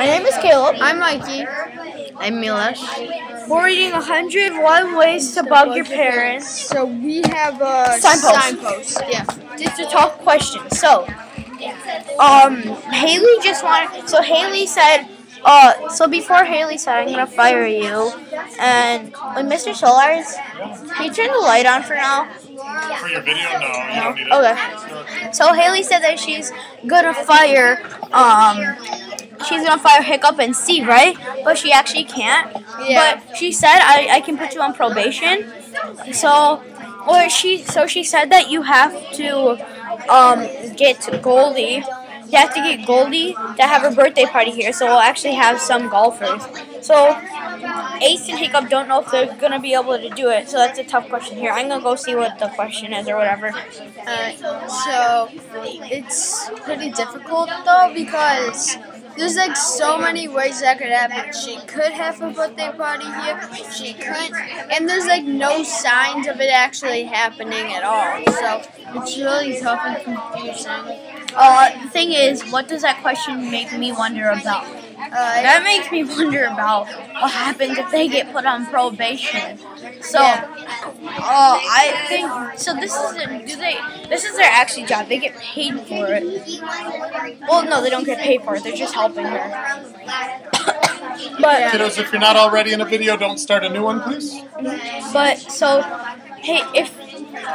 My name is Caleb. I'm Mikey. I'm Milash. We're reading 101 Ways to Bug Your Parents. So we have a Signpost. signpost. Yeah. Just a tough question. So, um, Haley just wanted. So Haley said, uh, so before Haley said, I'm gonna fire you, and when Mr. Solarz, can you turn the light on for now? For your video, no, you don't need it. Okay. So Haley said that she's gonna fire, um, she's gonna fire Hiccup and Steve, right? But she actually can't. Yeah. But she said I, I can put you on probation. So, or she so she said that you have to um get Goldie. You have to get Goldie to have her birthday party here. So we'll actually have some golfers. So Ace and Hiccup don't know if they're gonna be able to do it. So that's a tough question here. I'm gonna go see what the question is or whatever. Uh, so it's pretty difficult though because there's like so many ways that could happen. She could have a birthday party here. She couldn't. and there's like no signs of it actually happening at all. So it's really tough and confusing. Uh, the thing is, what does that question make me wonder about? Uh, That makes me wonder about what happens if they get put on probation. So, Yeah. uh, I think so. This is a, do they? This is their actual job. They get paid for it. Well, no, they don't get paid for it. They're just helping her. but Kiddos, if you're not already in a video, don't start a new one, please. but so, hey, if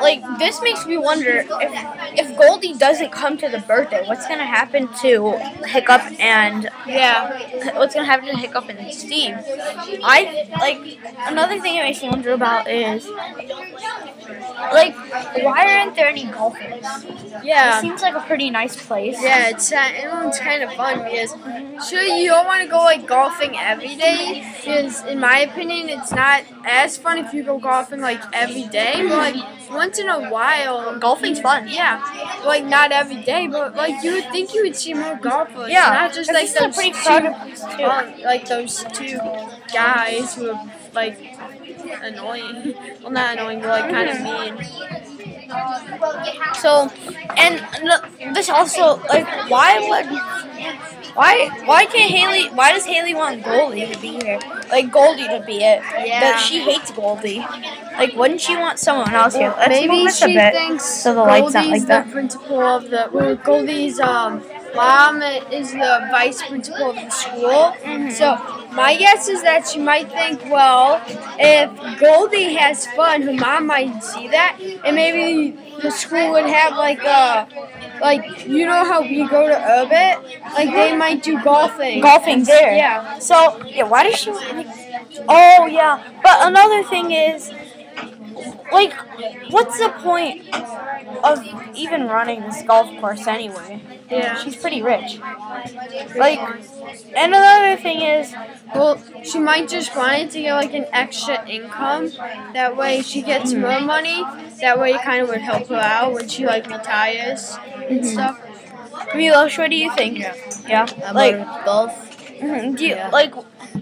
like this makes me wonder if if Goldie doesn't come to the birthday, what's gonna happen to Hiccup and yeah. what's gonna happen to Hiccup and Steve? I like another thing that makes me wonder about is like why aren't there any golfers? Yeah. It seems like a pretty nice place. Yeah, it's uh, it's kind of fun because sure you don't want to go like golfing every day because in my opinion it's not as fun if you go golfing like every day, but like once in a while Golfing's fun. Yeah, like not every day, but like you would think you would see more golfers. Yeah, not just like this is a those pretty two, um, like those two guys who are like annoying. Well, not annoying, but like kind of mean. So, and this also like why would why why can't Haley? Why does Haley want Goldie to be here? Like Goldie to be it? Yeah. But she hates Goldie. Like, wouldn't she want someone else here? Let's Maybe move this a she bit thinks so the light's not Goldie's like that. the principal of the. Well, Goldie's um mom is the vice principal of the school. Mm-hmm. So my guess is that she might think, well, if Goldie has fun, her mom might see that, and maybe the school would have like a. Like you know how we go to Urbit, like they uh-huh. might do golfing. Golfing there. Yeah. So yeah, why does she? Like, oh yeah, but another thing is, like, what's the point of even running this golf course anyway? Yeah. She's pretty rich. Like, and another thing is, Well, she might just want it to get like an extra income. That way she gets Mm-hmm. more money. That way it kind of would help her out when she like retires Mm-hmm. and stuff. Milosh, what do you think? Yeah. yeah, Like, golf. mhm, do you, like,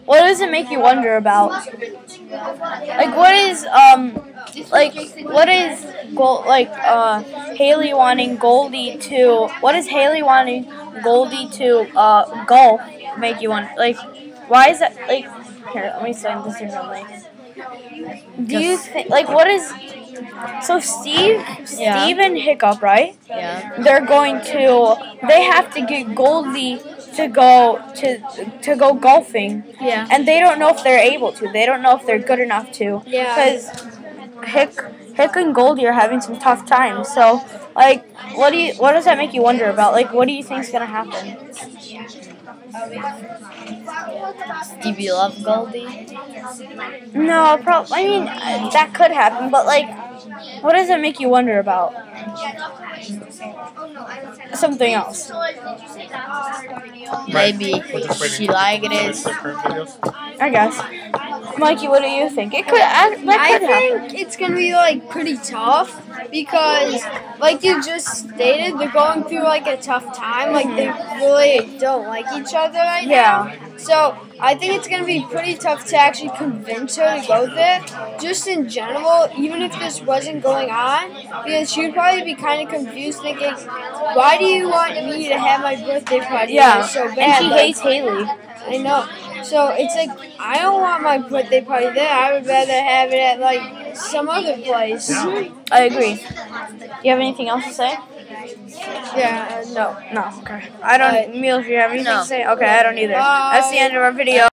what does it make you wonder about? Like, what is um, like, what is Gold, like, uh, Haley wanting Goldie to? What is Haley wanting Goldie to uh golf make you want? Like, why is that? Like, here, let me explain this differently. Do you think like what is? So Steve, Yeah. Steve and Hiccup, right? Yeah. they're going to they have to get Goldie to go to to go golfing Yeah. and they don't know if they're able to they don't know if they're good enough to Yeah. because Hick Hick and Goldie are having some tough times. So like what do you what does that make you wonder about? Like what do you think's gonna happen? Stevie Love Goldie. no prob- I mean uh, that could happen but like what does it make you wonder about? Something else. Maybe We're just waiting she for like it. is. start current. I guess Mikey what do you think it could I could happen think it's gonna be like pretty tough because, like you just stated, they're going through like a tough time. Like they really don't like each other right Yeah. now. So I think it's gonna be pretty tough to actually convince her to go there. Just in general, even if this wasn't going on, because she would probably be kind of confused, thinking, "Why do you want me to have my birthday party Yeah, so bad?" and she Like, hates Haley. I know. So it's like I don't want my birthday party there. I would rather have it at like some other place. I agree. Do you have anything else to say? Yeah. uh, no. No. Okay. I don't. Alright. Meals, do you have anything No. to say? Okay, I don't either. That's the end of our video.